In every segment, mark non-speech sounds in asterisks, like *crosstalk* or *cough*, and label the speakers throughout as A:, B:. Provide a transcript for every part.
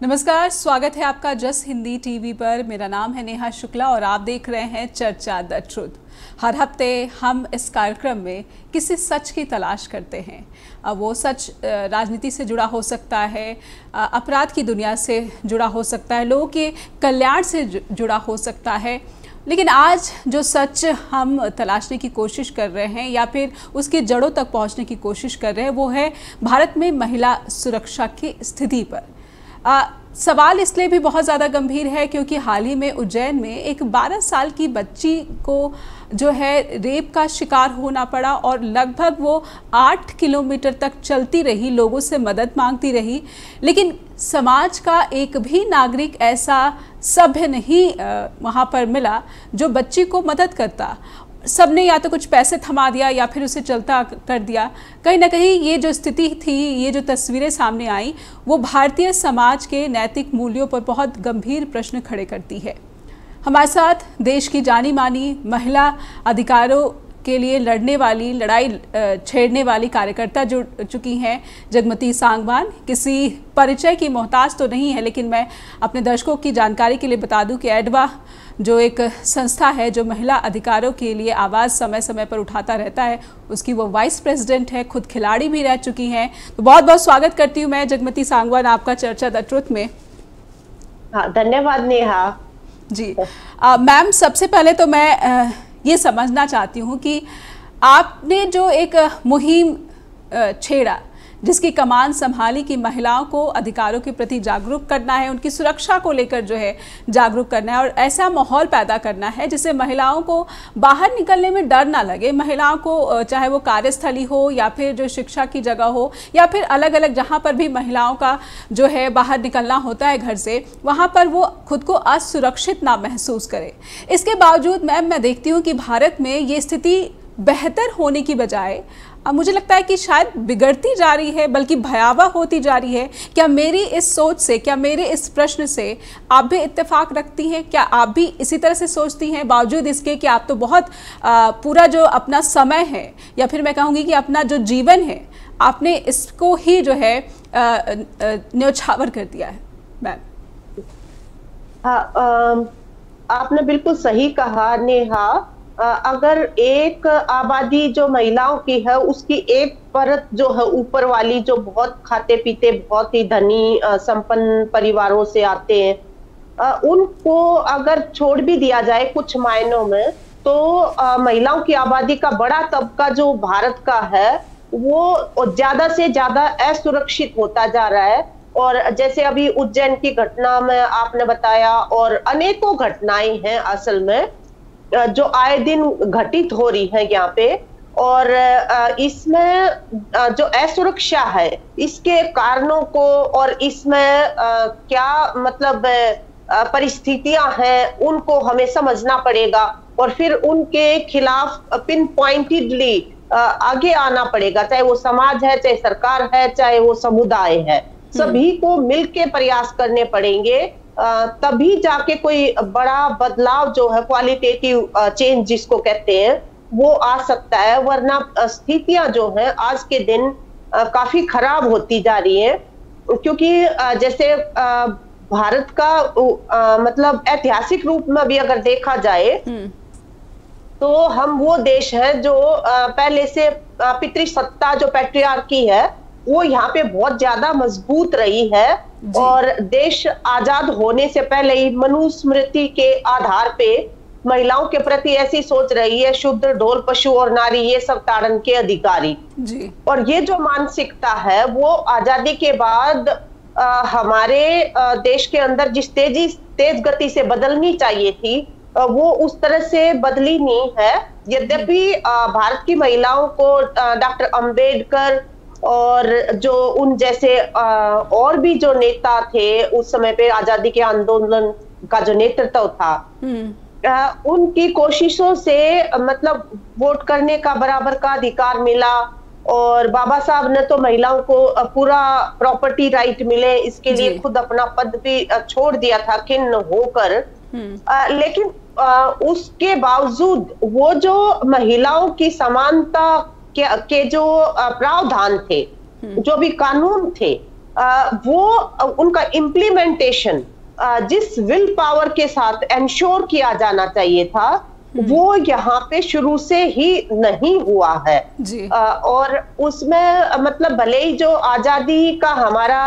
A: नमस्कार, स्वागत है आपका जस हिंदी टीवी पर। मेरा नाम है नेहा शुक्ला और आप देख रहे हैं चर्चा द ट्रुथ। हर हफ़्ते हम इस कार्यक्रम में किसी सच की तलाश करते हैं। वो सच राजनीति से जुड़ा हो सकता है अपराध की दुनिया से जुड़ा हो सकता है, लोगों के कल्याण से जुड़ा हो सकता है। लेकिन आज जो सच हम तलाशने की कोशिश कर रहे हैं या फिर उसके जड़ों तक पहुँचने की कोशिश कर रहे हैं, वो है भारत में महिला सुरक्षा की स्थिति पर। आ, सवाल इसलिए भी बहुत ज़्यादा गंभीर है क्योंकि हाल ही में उज्जैन में एक 12 साल की बच्ची को जो है रेप का शिकार होना पड़ा और लगभग वो आठ किलोमीटर तक चलती रही लोगों से मदद मांगती रही। लेकिन समाज का एक भी नागरिक ऐसा सभ्य नहीं वहाँ पर मिला जो बच्ची को मदद करता। सबने या तो कुछ पैसे थमा दिया या फिर उसे चलता कर दिया। कहीं ना कहीं ये जो स्थिति थी, ये जो तस्वीरें सामने आई, वो भारतीय समाज के नैतिक मूल्यों पर बहुत गंभीर प्रश्न खड़े करती है। हमारे साथ देश की जानी मानी महिला अधिकारों के लिए लड़ने वाली लड़ाई छेड़ने वाली कार्यकर्ता जुड़ चुकी हैं जगमती सांगवान। किसी परिचय की मोहताज तो नहीं है लेकिन मैं अपने दर्शकों की जानकारी के लिए बता दूँ कि एडवा जो एक संस्था है जो महिला अधिकारों के लिए आवाज़ समय समय पर उठाता रहता है उसकी वो वाइस प्रेसिडेंट है खुद खिलाड़ी भी रह चुकी हैं। तो बहुत बहुत स्वागत करती हूँ मैं जगमती सांगवान आपका चर्चा द ट्रुथ में।
B: हाँ धन्यवाद नेहा।
A: जी। मैम सबसे पहले तो मैं आ, ये समझना चाहती हूँ कि आपने जो एक मुहिम छेड़ा जिसकी कमान संभाली कि महिलाओं को अधिकारों के प्रति जागरूक करना है, उनकी सुरक्षा को लेकर जो है जागरूक करना है और ऐसा माहौल पैदा करना है जिससे महिलाओं को बाहर निकलने में डर ना लगे। महिलाओं को चाहे वो कार्यस्थली हो या फिर जो शिक्षा की जगह हो या फिर अलग अलग जहाँ पर भी महिलाओं का जो है बाहर निकलना होता है घर से, वहाँ पर वो खुद को असुरक्षित ना महसूस करे। इसके बावजूद मैम, मैं देखती हूँ कि भारत में ये स्थिति बेहतर होने की बजाय अब मुझे लगता है कि शायद बिगड़ती जा रही है बल्कि भयावह होती जा रही है। क्या मेरी इस सोच से क्या मेरे इस प्रश्न से आप भी इत्तेफाक रखती हैं? क्या आप भी इसी तरह से सोचती हैं? बावजूद इसके कि आप तो बहुत आ, पूरा जो अपना समय है या फिर मैं कहूँगी कि अपना जो जीवन है आपने इसको ही जो है न्यौछावर कर दिया है। मैम।
B: हाँ आपने बिल्कुल सही कहा नेहा। अगर एक आबादी जो महिलाओं की है, उसकी एक परत जो है, ऊपर वाली जो बहुत खाते पीते बहुत ही धनी संपन्न परिवारों से आते हैं उनको अगर छोड़ भी दिया जाए कुछ मायनों में तो महिलाओं की आबादी का बड़ा तबका जो भारत का है, वो ज़्यादा से ज़्यादा असुरक्षित होता जा रहा है। और जैसे अभी उज्जैन की घटना में आपने बताया, और अनेकों घटनाएँ हैं असल में जो आए दिन घटित हो रही है यहाँ पे और इसमें जो असुरक्षा है इसके कारणों को और इसमें क्या मतलब परिस्थितियाँ हैं उनको हमें समझना पड़ेगा और फिर उनके खिलाफ पिन पॉइंटेडली आगे आना पड़ेगा चाहे वो समाज है चाहे सरकार है चाहे वो समुदाय है हम्म। सभी को मिलके प्रयास करने पड़ेंगे तभी जाके कोई बड़ा बदलाव जो है क्वालिटेटिव चेंज जिसको कहते हैं वो आ सकता है वरना स्थितियाँ जो है आज के दिन काफ़ी खराब होती जा रही है क्योंकि जैसे भारत का मतलब ऐतिहासिक रूप में भी अगर देखा जाए हम्म। तो हम वो देश है जो पहले से पितृसत्ता जो की है वो यहाँ पे बहुत ज़्यादा मज़बूत रही है और देश आज़ाद होने से पहले ही मनुस्मृति के आधार पे महिलाओं के प्रति ऐसी सोच रही है शुद्ध ढोल पशु और नारी ये सब ताड़न के अधिकारी। जी। और ये जो मानसिकता है वो आज़ादी के बाद आ, हमारे आ, देश के अंदर जिस तेज़ी तेज गति से बदलनी चाहिए थी आ, वो उस तरह से बदली नहीं है। यद्यपि भारत की महिलाओं को डॉक्टर अंबेडकर और जो उन जैसे और भी जो नेता थे उस समय पे आज़ादी के आंदोलन का जो नेतृत्व था हम्म। उनकी कोशिशों से मतलब वोट करने का बराबर का अधिकार मिला और बाबा साहब ने तो महिलाओं को पूरा प्रॉपर्टी राइट मिले इसके लिए खुद अपना पद भी छोड़ दिया था खिन्न होकर हम्म। लेकिन उसके बावजूद वो जो महिलाओं की समानता के, के जो प्रावधान थे हम्म। जो भी कानून थे वो उनका इम्प्लीमेंटेशन जिस विल पावर के साथ एंश्योर किया जाना चाहिए था हम्म। वो यहाँ पे शुरू से ही नहीं हुआ है जी। और उसमें मतलब भले ही जो आज़ादी का हमारा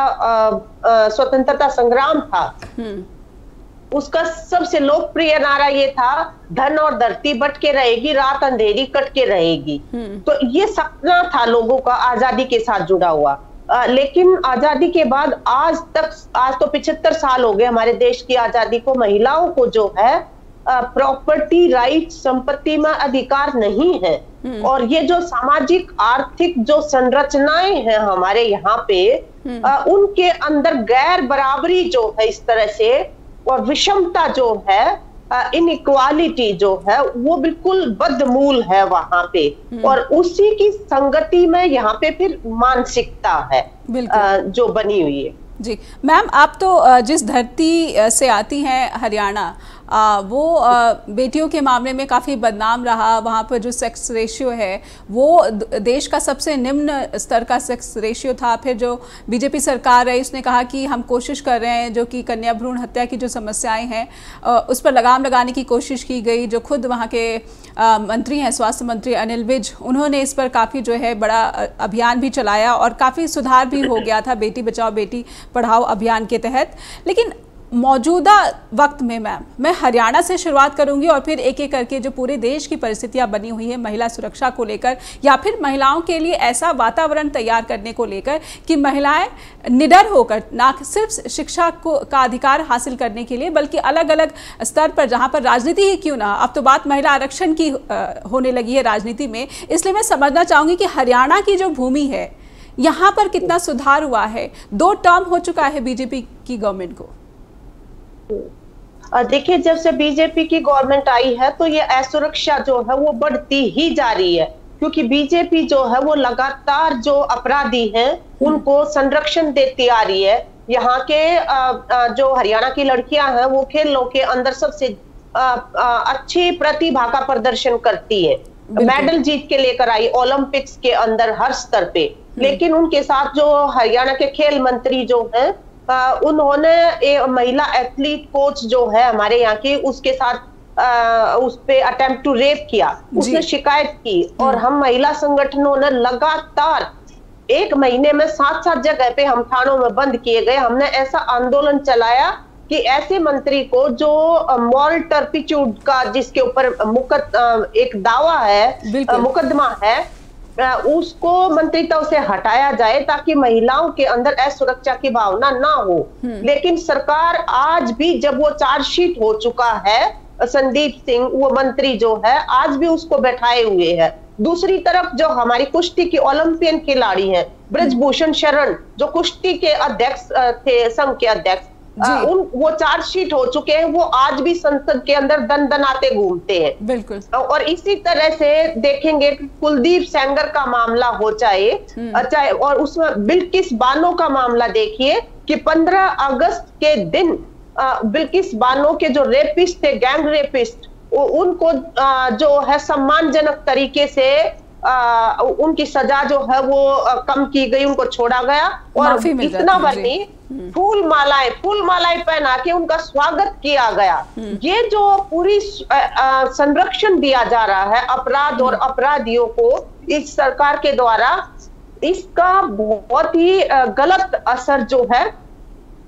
B: स्वतंत्रता संग्राम था हम्म। उसका सबसे लोकप्रिय नारा ये था धन और धरती बट के रहेगी रात अंधेरी कट के रहेगी हम्म। तो ये सपना था लोगों का आज़ादी के साथ जुड़ा हुआ आ, लेकिन आज़ादी के बाद आज तक आज तो पिछहत्तर साल हो गए हमारे देश की आज़ादी को महिलाओं को जो है प्रॉपर्टी राइट संपत्ति में अधिकार नहीं है हम्म। और ये जो सामाजिक आर्थिक जो संरचनाएँ हैं हमारे यहाँ पे हम्म। आ, उनके अंदर गैर बराबरी जो है इस तरह से और विषमता जो है इनइक्वालिटी जो है वो बिल्कुल बदमूल है वहाँ पे। हम्म। और उसी की संगति में यहाँ पे फिर मानसिकता है जो बनी हुई है।
A: जी। मैम आप तो जिस धरती से आती हैं हरियाणा आ, वो आ, बेटियों के मामले में काफ़ी बदनाम रहा। वहाँ पर जो सेक्स रेशियो है वो देश का सबसे निम्न स्तर का सेक्स रेशियो था। फिर जो बीजेपी सरकार है उसने कहा कि हम कोशिश कर रहे हैं जो कि कन्या भ्रूण हत्या की जो समस्याएँ हैं उस पर लगाम लगाने की कोशिश की गई। जो खुद वहाँ के आ, मंत्री हैं स्वास्थ्य मंत्री अनिल विज उन्होंने इस पर काफ़ी जो है बड़ा अभियान भी चलाया और काफ़ी सुधार भी हो गया था बेटी बचाओ बेटी पढ़ाओ अभियान के तहत। लेकिन मौजूदा वक्त में मैम मैं हरियाणा से शुरुआत करूँगी और फिर एक एक करके जो पूरे देश की परिस्थितियाँ बनी हुई है, महिला सुरक्षा को लेकर या फिर महिलाओं के लिए ऐसा वातावरण तैयार करने को लेकर कि महिलाएँ निडर होकर, ना सिर्फ़ शिक्षा को, का अधिकार हासिल करने के लिए, बल्कि अलग अलग स्तर पर जहाँ पर राजनीति ही क्यों ना, अब तो बात महिला आरक्षण की होने लगी है राजनीति में, इसलिए मैं समझना चाहूँगी कि हरियाणा की जो भूमि है, यहाँ पर कितना सुधार हुआ है, दो टर्म हो चुका है बीजेपी की गवर्नमेंट को।
B: देखिए जब से बीजेपी की गवर्नमेंट आई है तो ये असुरक्षा जो है वो बढ़ती ही जा रही है। क्योंकि बीजेपी जो है वो लगातार जो अपराधी हैं उनको संरक्षण देती आ रही है। यहाँ के जो हरियाणा की लड़कियाँ हैं वो खेलों के अंदर सबसे अच्छी प्रतिभा का प्रदर्शन करती है। मेडल जीत के लेकर आई ओलंपिक्स के अंदर हर स्तर पे। लेकिन उनके साथ जो हरियाणा के खेल मंत्री जो हैं उन्होंने महिला एथलीट कोच जो है हमारे यहाँ की उसके साथ आ, उस पे अटेम्प्ट टू रेप किया। उसने शिकायत की और हम्म। हम महिला संगठनों ने लगातार एक महीने में सात सात जगह पे हम थानों में बंद किए गए। हमने ऐसा आंदोलन चलाया कि ऐसे मंत्री को जो मॉरल टर्पिट्यूड का जिसके ऊपर मुकद एक दावा है मुकदमा है उसको मंत्रिता से हटाया जाए ताकि महिलाओं के अंदर असुरक्षा की भावना ना हो हम्म। लेकिन सरकार आज भी जब वो चार्जशीट हो चुका है संदीप सिंह वो मंत्री जो है आज भी उसको बैठाए हुए है दूसरी तरफ़ जो हमारी कुश्ती की ओलंपियन खिलाड़ी है ब्रजभूषण शरण जो कुश्ती के अध्यक्ष थे संघ के अध्यक्ष उन वो चार्जशीट हो चुके हैं वो आज भी संसद के अंदर दन दन आते घूमते हैं
A: बिल्कुल
B: और इसी तरह से देखेंगे कुलदीप सेंगर का मामला हो चाहे हम्म। चाहे और उसमें बिल्किस बानो का मामला देखिए कि 15 अगस्त के दिन बिल्किस बानो के जो रेपिस्ट थे गैंग रेपिस्ट उनको जो है सम्मानजनक तरीके से आ, उनकी सजा जो है वो कम की गई उनको छोड़ा गया और इतना हम्म। फूल मालाएँ फूल मालाएँ पहना के उनका स्वागत किया गया। ये जो पूरी संरक्षण दिया जा रहा है अपराध और। अपराधियों को इस सरकार के द्वारा, इसका बहुत ही गलत असर जो है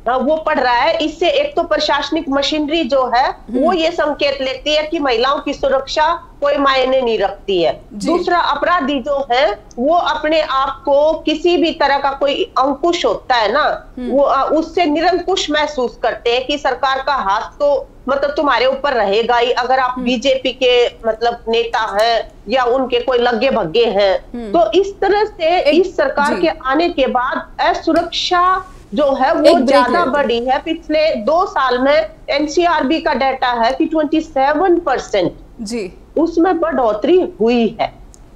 B: वो पढ़ रहा है इससे एक तो प्रशासनिक मशीनरी जो है वो ये संकेत लेती है कि महिलाओं की सुरक्षा कोई मायने नहीं रखती है दूसरा अपराधी जो है वो अपने आप को किसी भी तरह का कोई अंकुश होता है ना हम्म। वो उससे निरंकुश महसूस करते हैं कि सरकार का हाथ तो मतलब तुम्हारे ऊपर रहेगा ही अगर आप हम्म। बीजेपी के मतलब नेता हैं या उनके कोई लगे भगे हैं हम्म। तो इस तरह से इस सरकार के आने के बाद असुरक्षा जो है वो ज़्यादा बढ़ी है। पिछले दो साल में एनसीआरबी का डाटा है कि 27 परसेंट
A: जी।
B: उसमें बढ़ोतरी हुई है।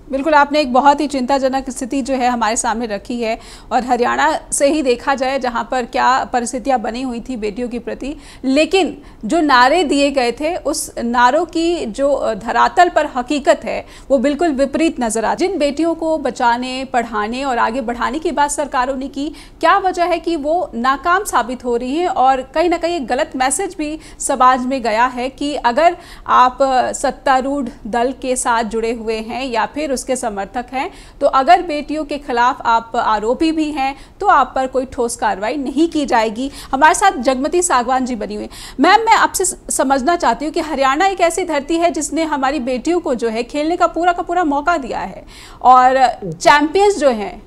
A: बिल्कुल, आपने एक बहुत ही चिंताजनक स्थिति जो है हमारे सामने रखी है और हरियाणा से ही देखा जाए जहाँ पर क्या परिस्थितियाँ बनी हुई थी बेटियों के प्रति। लेकिन जो नारे दिए गए थे, उस नारों की जो धरातल पर हकीकत है, वो बिल्कुल विपरीत नज़र आ। जिन बेटियों को बचाने, पढ़ाने और आगे बढ़ाने की बात सरकारों ने की, क्या वजह है कि वो नाकाम साबित हो रही है? और कहीं ना कहीं एक गलत मैसेज भी समाज में गया है कि अगर आप सत्तारूढ़ दल के साथ जुड़े हुए हैं या फिर उसके समर्थक हैं। तो अगर बेटियों के खिलाफ आप आरोपी भी हैं तो आप पर कोई ठोस कार्रवाई नहीं की जाएगी। हमारे साथ जगमती सागवान जी बनी हुई। मैम, मैं आपसे समझना चाहती हूँ कि हरियाणा एक ऐसी धरती है जिसने हमारी बेटियों को जो है खेलने का पूरा का पूरा मौका दिया है। और चैंपियंस जो हैं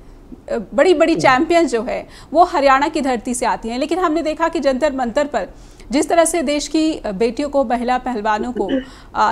A: बड़ी बड़ी चैंपियंस जो है, वो हरियाणा की धरती से आती हैं। लेकिन हमने देखा कि जंतर मंतर पर जिस तरह से देश की बेटियों को, महिला पहलवानों को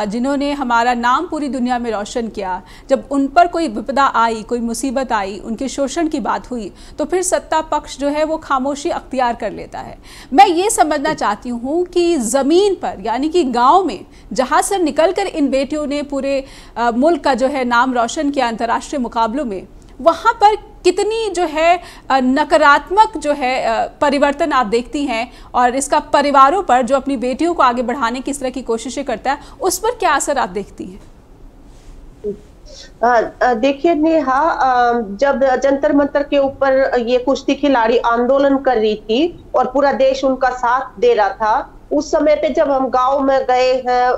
A: जिन्होंने हमारा नाम पूरी दुनिया में रोशन किया, जब उन पर कोई विपदा आई, कोई मुसीबत आई, उनके शोषण की बात हुई तो फिर सत्ता पक्ष जो है वो खामोशी अख्तियार कर लेता है। मैं ये समझना चाहती हूँ कि ज़मीन पर, यानी कि गाँव में, जहाँ से निकल कर इन बेटियों ने पूरे मुल्क का जो है नाम रोशन किया अंतर्राष्ट्रीय मुकाबलों में, वहाँ पर कितनी जो है नकारात्मक जो है परिवर्तन आप देखती हैं और इसका परिवारों पर जो अपनी बेटियों को आगे बढ़ाने की इस तरह की कोशिशें करता है, उस पर क्या असर आप देखती हैं?
B: देखिए नेहा जब जंतर मंतर के ऊपर ये कुश्ती खिलाड़ी आंदोलन कर रही थी और पूरा देश उनका साथ दे रहा था उस समय पे जब हम गाँव में गए हैं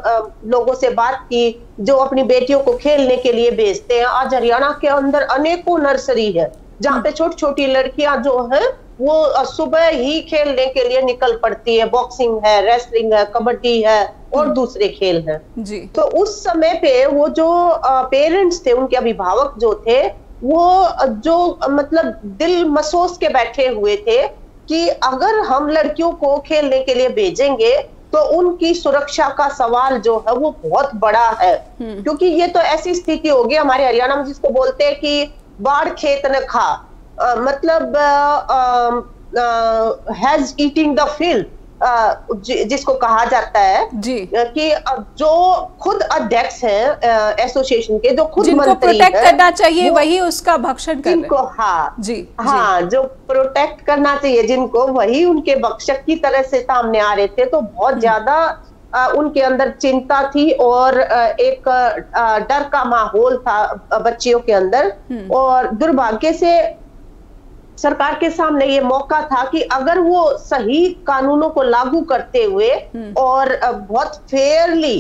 B: लोगों से बात की जो अपनी बेटियों को खेलने के लिए भेजते हैं आज हरियाणा के अंदर अनेकों नर्सरी है जहाँ पे छोटी छोटी लड़कियाँ जो है वो सुबह ही खेलने के लिए निकल पड़ती है। बॉक्सिंग है रेसलिंग है कबड्डी है और। दूसरे खेल हैं। जी। तो उस समय पे वो जो पेरेंट्स थे उनके अभिभावक जो थे वो जो मतलब दिल मसोस के बैठे हुए थे कि अगर हम लड़कियों को खेलने के लिए भेजेंगे तो उनकी सुरक्षा का सवाल जो है वो बहुत बड़ा है। हम्म। क्योंकि ये तो ऐसी स्थिति होगी हमारे हरियाणा में जिसको बोलते हैं कि बाढ़ खेत न खा। आ, मतलब हैज़ ईटिंग द फ़ील्ड जिसको कहा जाता है जी कि जो खुद अध्यक्ष हैं एसोसिएशन के जो खुद
A: जिनको प्रोटेक्ट करना चाहिए वही उसका भक्षण कर
B: जिनको हाँ जी हाँ जी. जो प्रोटेक्ट करना चाहिए जिनको वही उनके भक्षक की तरह से सामने आ रहे थे तो बहुत हम्म। ज़्यादा उनके अंदर चिंता थी और एक डर का माहौल था बच्चियों के अंदर हम्म। और दुर्भाग्य से सरकार के सामने ये मौका था कि अगर वो सही कानूनों को लागू करते हुए हम्म। और बहुत फेयरली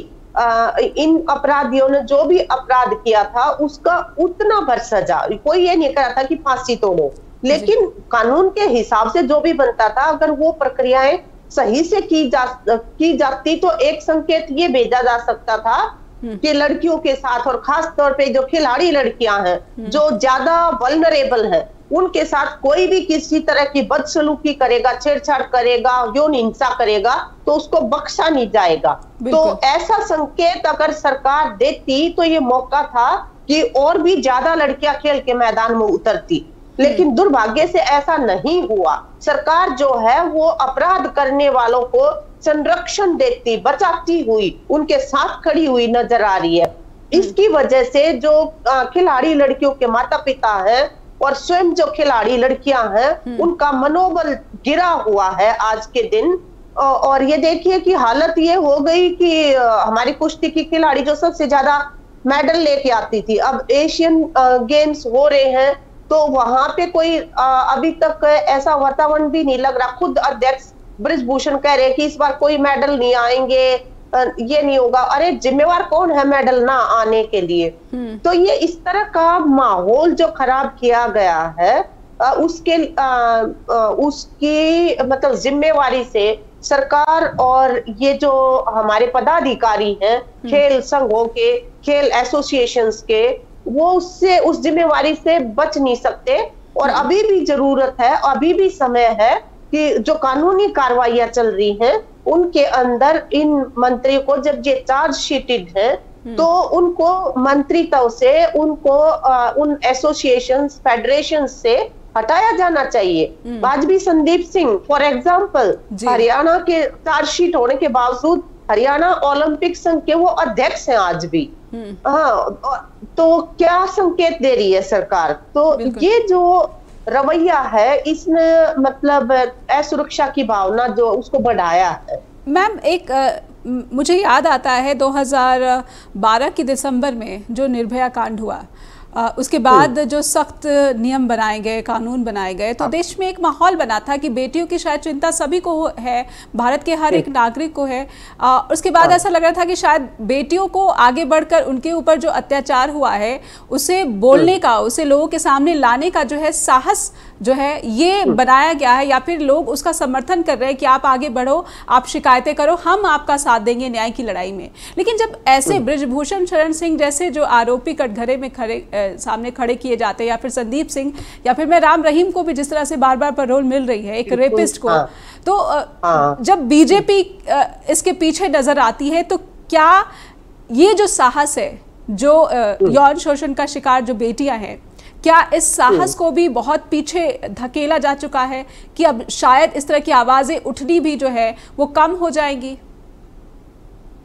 B: इन अपराधियों ने जो भी अपराध किया था उसका उतना भर सजा कोई ये नहीं करा था कि फांसी तोड़ो लेकिन कानून के हिसाब से जो भी बनता था अगर वो प्रक्रियाएँ सही से की जा की जाती तो एक संकेत ये भेजा जा सकता था हम्म। कि लड़कियों के साथ और खास तौर पे जो खिलाड़ी लड़कियाँ हैं हम्म। जो ज़्यादा वल्नरेबल है उनके साथ कोई भी किसी तरह की बदसलूकी करेगा छेड़छाड़ करेगा यौन हिंसा करेगा तो उसको बख्शा नहीं जाएगा। तो ऐसा संकेत अगर सरकार देती तो ये मौका था कि और भी ज़्यादा लड़कियाँ खेल के मैदान में उतरती। लेकिन हम्म। दुर्भाग्य से ऐसा नहीं हुआ। सरकार जो है वो अपराध करने वालों को संरक्षण देती बचाती हुई उनके साथ खड़ी हुई नज़र आ रही है। हम्म। इसकी वजह से जो खिलाड़ी लड़कियों के माता पिता हैं और स्वयं जो खिलाड़ी लड़कियाँ हैं हम्म। उनका मनोबल गिरा हुआ है आज के दिन। और ये देखिए कि हालत ये हो गई कि हमारी कुश्ती की खिलाड़ी जो सबसे ज़्यादा मेडल लेके आती थी। अब एशियन गेम्स हो रहे हैं तो वहाँ पे कोई अभी तक ऐसा वातावरण भी नहीं लग रहा। खुद अध्यक्ष ब्रिजभूषण कह रहे हैं कि इस बार कोई मेडल नहीं आएँगे। ये नहीं होगा अरे जिम्मेवार कौन है मेडल ना आने के लिए हम्म। तो ये इस तरह का माहौल जो खराब किया गया है उसके उसकी मतलब जिम्मेवारी से सरकार और ये जो हमारे पदाधिकारी हैं हम्म। खेल संघों के खेल एसोसिएशन के वो उससे उस जिम्मेवारी से बच नहीं सकते और हम्म। अभी भी ज़रूरत है अभी भी समय है कि जो कानूनी कार्रवाइयाँ चल रही हैं उनके अंदर इन मंत्रियों को जब ये चार्ज शीटेड है हम्म। तो उनको मंत्रित्व से उनको आ, उन एसोसिएशन फेडरेशन से हटाया जाना चाहिए। आज हम्म। भी संदीप सिंह फॉर एग्ज़ाम्पल हरियाणा के चार्जशीट होने के बावजूद हरियाणा ओलंपिक संघ के वो अध्यक्ष हैं आज भी। हाँ तो क्या संकेत दे रही है सरकार? तो ये जो रवैया है इसने मतलब असुरक्षा की भावना जो उसको बढ़ाया है।
A: मैम एक आ, मुझे याद आता है 2012 की दिसंबर में जो निर्भया कांड हुआ। उसके बाद जो सख्त नियम बनाए गए कानून बनाए गए तो हाँ। देश में एक माहौल बना था कि बेटियों की शायद चिंता सभी को है भारत के हर एक नागरिक को है। आ, उसके बाद हाँ। ऐसा लग रहा था कि शायद बेटियों को आगे बढ़कर उनके ऊपर जो अत्याचार हुआ है उसे बोलने। का उसे लोगों के सामने लाने का जो है साहस जो है ये बनाया गया है। या फिर लोग उसका समर्थन कर रहे हैं कि आप आगे बढ़ो आप शिकायतें करो हम आपका साथ देंगे न्याय की लड़ाई में। लेकिन जब ऐसे ब्रजभूषण शरण सिंह जैसे जो आरोपी कटघरे में खड़े सामने खड़े किए जाते हैं या फिर संदीप सिंह या फिर मैं राम रहीम को भी जिस तरह से बार बार रोल मिल रही है एक रेपिस्ट को हाँ, तो हाँ, जब बीजेपी इसके पीछे नज़र आती है तो क्या ये जो साहस है जो हम्म। यौन शोषण का शिकार जो बेटियाँ हैं क्या इस साहस हम्म। को भी बहुत पीछे धकेला जा चुका है कि अब शायद इस तरह की आवाज़ें उठनी भी जो है वो कम हो जाएँगी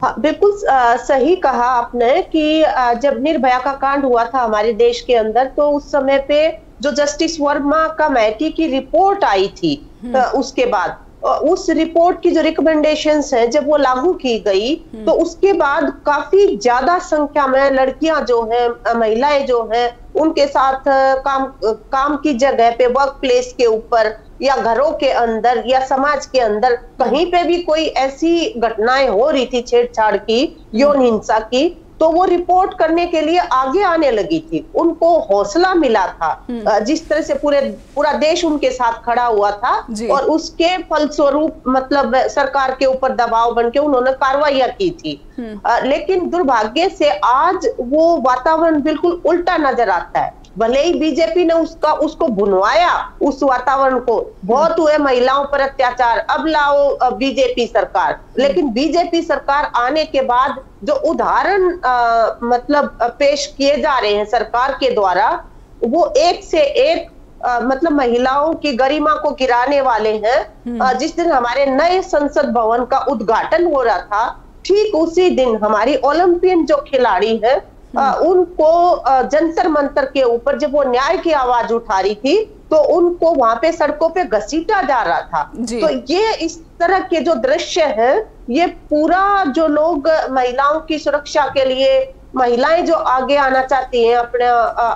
B: हाँ बिल्कुल सही कहा आपने कि जब निर्भया का कांड हुआ था हमारे देश के अंदर तो उस समय पे जो जस्टिस वर्मा कमेटी की रिपोर्ट आई थी हम्म। उसके बाद उस रिपोर्ट की जो रिकमेंडेशन है जब वो लागू की गई हम्म। तो उसके बाद काफ़ी ज़्यादा संख्या में लड़कियाँ जो है महिलाएँ जो है उनके साथ काम काम की जगह पे वर्क प्लेस के ऊपर या घरों के अंदर या समाज के अंदर कहीं पे भी कोई ऐसी घटनाएँ हो रही थी छेड़छाड़ की यौन हिंसा की तो वो रिपोर्ट करने के लिए आगे आने लगी थी। उनको हौसला मिला था। हम्म। जिस तरह से पूरे पूरा देश उनके साथ खड़ा हुआ था और उसके फलस्वरूप मतलब सरकार के ऊपर दबाव बन के उन्होंने कार्रवाई की थी। हम्म। लेकिन दुर्भाग्य से आज वो वातावरण बिल्कुल उल्टा नज़र आता है। भले ही बीजेपी ने उसका उसको बुनवाया उस वातावरण को। बहुत हुए महिलाओं पर अत्याचार। अब लाओ बीजेपी सरकार। लेकिन बीजेपी सरकार आने के बाद जो उदाहरण मतलब पेश किए जा रहे हैं सरकार के द्वारा वो एक से एक आ, मतलब महिलाओं की गरिमा को गिराने वाले हैं। हम्म। जिस दिन हमारे नए संसद भवन का उद्घाटन हो रहा था ठीक उसी दिन हमारी ओलंपियन जो खिलाड़ी है उनको जंतर मंतर के ऊपर जब वो न्याय की आवाज़ उठा रही थी तो उनको वहाँ पे सड़कों पे घसीटा जा रहा था तो ये इस तरह के जो दृश्य है ये पूरा जो लोग महिलाओं की सुरक्षा के लिए महिलाएँ जो आगे आना चाहती हैं अपने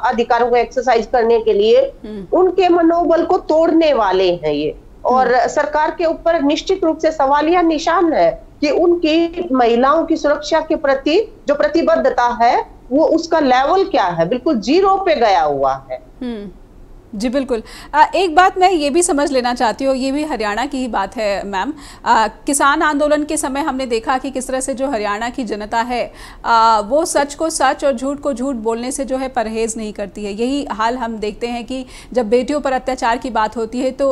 B: अधिकारों को एक्सरसाइज करने के लिए हम्म। उनके मनोबल को तोड़ने वाले हैं ये और हम्म। सरकार के ऊपर निश्चित रूप से सवाल सवालिया निशान है कि उनकी महिलाओं की सुरक्षा के प्रति जो प्रतिबद्धता है वो उसका लेवल क्या है बिल्कुल ज़ीरो पे गया हुआ है हम्म।
A: जी बिल्कुल। आ, एक बात मैं ये भी समझ लेना चाहती हूँ ये भी हरियाणा की ही बात है मैम। किसान आंदोलन के समय हमने देखा कि किस तरह से जो हरियाणा की जनता है आ, वो सच को सच और झूठ को झूठ बोलने से जो है परहेज़ नहीं करती है। यही हाल हम देखते हैं कि जब बेटियों पर अत्याचार की बात होती है तो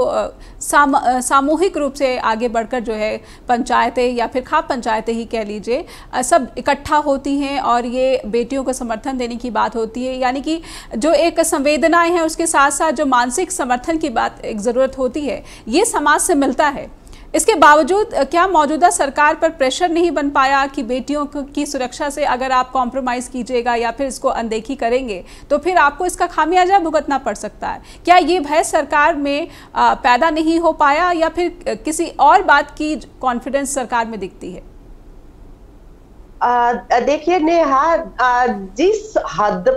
A: साम, सामूहिक रूप से आगे बढ़कर जो है पंचायतें या फिर खाप पंचायतें ही कह लीजिए सब इकट्ठा होती हैं और ये बेटियों को समर्थन देने की बात होती है। यानी कि जो एक संवेदनाएँ हैं उसके साथ साथ जो मानसिक समर्थन की बात एक ज़रूरत होती है, ये समाज से मिलता है। इसके बावजूद क्या मौजूदा सरकार पर प्रेशर नहीं बन पाया कि बेटियों की सुरक्षा से अगर आप कॉम्प्रोमाइज़ कीजिएगा या फिर इसको अनदेखी करेंगे तो फिर आपको इसका खामियाजा भुगतना पड़ सकता है। क्या ये भय सरकार में पैदा नहीं हो पाया या फिर किसी और बात की कॉन्फिडेंस सरकार में दिखती है?
B: देखिए, नेहा जिस हद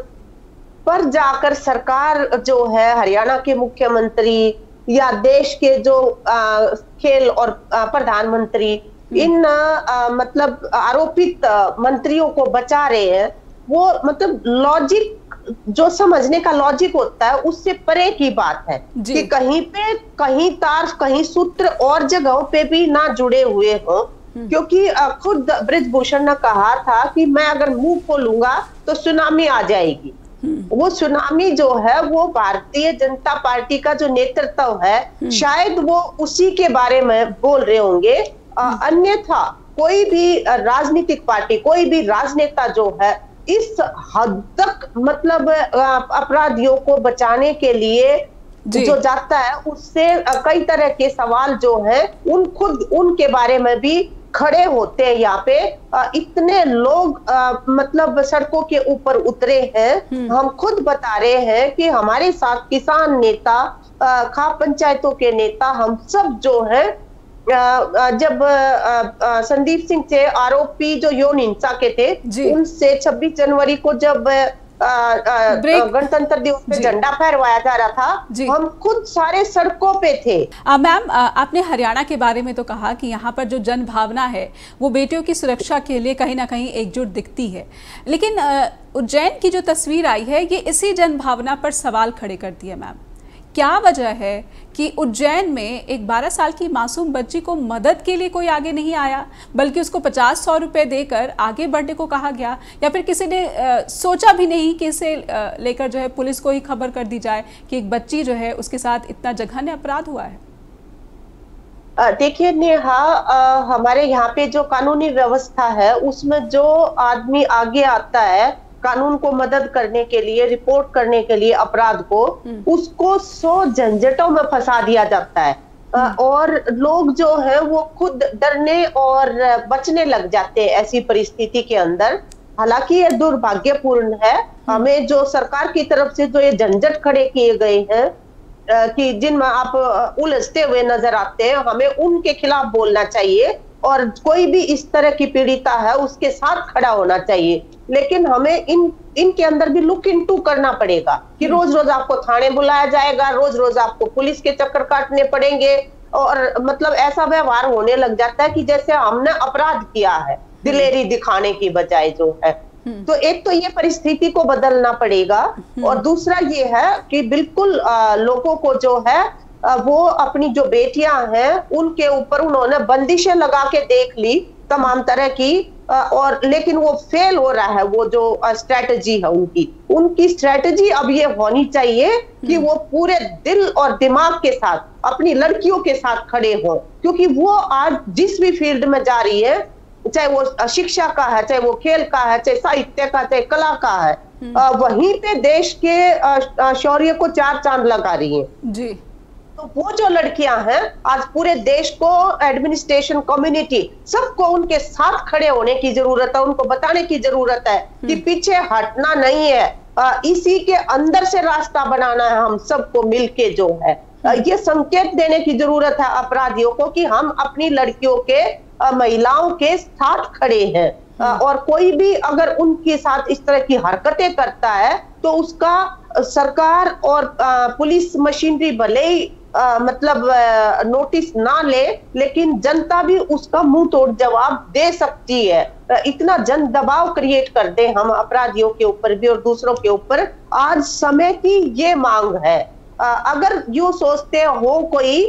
B: पर जाकर सरकार जो है हरियाणा के मुख्यमंत्री या देश के जो आ, खेल और प्रधानमंत्री। इन आ, मतलब आरोपित मंत्रियों को बचा रहे हैं वो मतलब लॉजिक जो समझने का लॉजिक होता है उससे परे की बात है कि कहीं पे कहीं तार कहीं सूत्र और जगहों पे भी ना जुड़े हुए हो हम्म। क्योंकि खुद ब्रिजभूषण ने कहा था कि मैं अगर मुँह खोलूँगा तो सुनामी आ जाएगी वो सुनामी जो है वो भारतीय जनता पार्टी का जो नेतृत्व है हम्म। शायद वो उसी के बारे में बोल रहे होंगे हम्म। अन्यथा कोई भी राजनीतिक पार्टी कोई भी राजनेता जो है इस हद तक मतलब अपराधियों को बचाने के लिए जो जाता है उससे कई तरह के सवाल जो है उन खुद उनके बारे में भी खड़े होते हैं यहाँ पे। इतने लोग मतलब सड़कों के ऊपर उतरे हैं। हम्म। हम खुद बता रहे हैं कि हमारे साथ किसान नेता खा पंचायतों के नेता हम सब जो है जब संदीप सिंह थे आरोपी जो यौन हिंसा के थे उनसे 26 जनवरी को जब गणतंत्र दिवस पे झंडा फहरवाया जा रहा था। हम खुद सारे सड़कों पे थे।
A: मैम आपने हरियाणा के बारे में तो कहा कि यहाँ पर जो जन भावना है वो बेटियों की सुरक्षा के लिए कहीं ना कहीं एकजुट दिखती है। लेकिन उज्जैन की जो तस्वीर आई है ये इसी जन भावना पर सवाल खड़े करती है मैम। क्या वजह है कि उज्जैन में एक 12 साल की मासूम बच्ची को मदद के लिए कोई आगे नहीं आया बल्कि उसको पचास सौ रुपये देकर आगे बढ़ने को कहा गया? या फिर किसी ने आ, सोचा भी नहीं कि इसे लेकर जो है पुलिस को ही खबर कर दी जाए कि एक बच्ची जो है उसके साथ इतना जघन्य अपराध हुआ है?
B: देखिए नेहा हमारे यहाँ पे जो कानूनी व्यवस्था है उसमें जो आदमी आगे आता है कानून को मदद करने के लिए रिपोर्ट करने के लिए अपराध को हम्म। उसको सौ झंझटों में फंसा दिया जाता है हम्म। और लोग जो है वो खुद डरने और बचने लग जाते हैं ऐसी परिस्थिति के अंदर हालाँकि ये दुर्भाग्यपूर्ण है हम्म। हमें जो सरकार की तरफ़ से जो ये झंझट खड़े किए गए हैं कि जिनमें आप उलझते हुए नज़र आते हैं हमें उनके खिलाफ बोलना चाहिए और कोई भी इस तरह की पीड़िता है उसके साथ खड़ा होना चाहिए लेकिन हमें इन इनके अंदर भी लुक इन टू करना पड़ेगा कि हम्म। रोज रोज आपको थाने बुलाया जाएगा रोज रोज आपको पुलिस के चक्कर काटने पड़ेंगे और मतलब ऐसा व्यवहार होने लग जाता है कि जैसे हमने अपराध किया है हम्म। दिलेरी दिखाने की बजाय जो है हम्म। तो एक तो ये परिस्थिति को बदलना पड़ेगा और दूसरा ये है कि बिल्कुल आ, लोगों को जो है वो अपनी जो बेटियाँ हैं उनके ऊपर उन्होंने बंदिशें लगा के देख ली तमाम तरह की और लेकिन वो फेल हो रहा है वो जो स्ट्रेटजी है उनकी। उनकी स्ट्रेटजी अब ये होनी चाहिए कि वो पूरे दिल और दिमाग के साथ अपनी लड़कियों के साथ खड़े हो। क्योंकि वो आज जिस भी फ़ील्ड में जा रही है चाहे वो शिक्षा का है चाहे वो खेल का है चाहे साहित्य का चाहे कला का है हम्म। वहीं पे देश के शौर्य को चार चाँद लगा रही है। जी। तो वो जो लड़कियाँ हैं आज पूरे देश को एडमिनिस्ट्रेशन कम्युनिटी सबको उनके साथ खड़े होने की ज़रूरत है उनको बताने की ज़रूरत है कि हम्म। पीछे हटना नहीं है आ, इसी के अंदर से रास्ता बनाना है हम सबको मिलके जो है हम्म। ये संकेत देने की ज़रूरत है अपराधियों को कि हम अपनी लड़कियों के महिलाओं के साथ खड़े हैं हम्म। और कोई भी अगर उनके साथ इस तरह की हरकतें करता है तो उसका सरकार और पुलिस मशीनरी भले ही आ, मतलब आ, नोटिस ना ले लेकिन जनता भी उसका मुँह तोड़ जवाब दे सकती है। इतना जन दबाव क्रिएट कर दे हम अपराधियों के ऊपर भी और दूसरों के ऊपर। आज समय की ये मांग है। आ, अगर यू सोचते हो कोई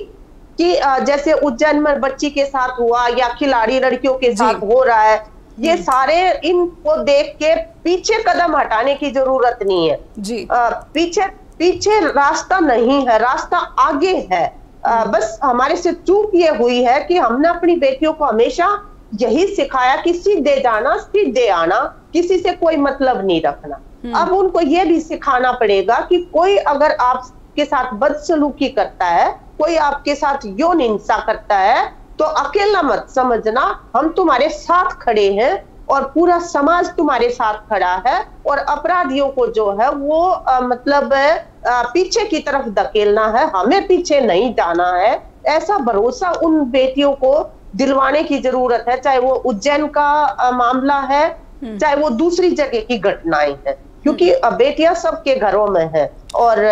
B: कि आ, जैसे उज्जैन में बच्ची के साथ हुआ या खिलाड़ी लड़कियों के साथ हो रहा है ये हम्म। सारे इनको देख के पीछे कदम हटाने की ज़रूरत नहीं है। जी। आ, पीछे पीछे रास्ता नहीं है रास्ता आगे है आ, हम्म। बस हमारे से चूक ये हुई है कि हमने अपनी बेटियों को हमेशा यही सिखाया कि सीधे जाना सीधे आना किसी से कोई मतलब नहीं रखना हम्म। अब उनको ये भी सिखाना पड़ेगा कि कोई अगर आपके साथ बदसलूकी करता है कोई आपके साथ यौन हिंसा करता है तो अकेला मत समझना हम तुम्हारे साथ खड़े हैं और पूरा समाज तुम्हारे साथ खड़ा है और अपराधियों को जो है वो आ, मतलब आ, पीछे की तरफ़ धकेलना है हमें पीछे नहीं जाना है ऐसा भरोसा उन बेटियों को दिलवाने की ज़रूरत है चाहे वो उज्जैन का आ, मामला है हम्म। चाहे वो दूसरी जगह की घटनाएँ हैं क्योंकि हम्म। बेटियाँ सबके घरों में है और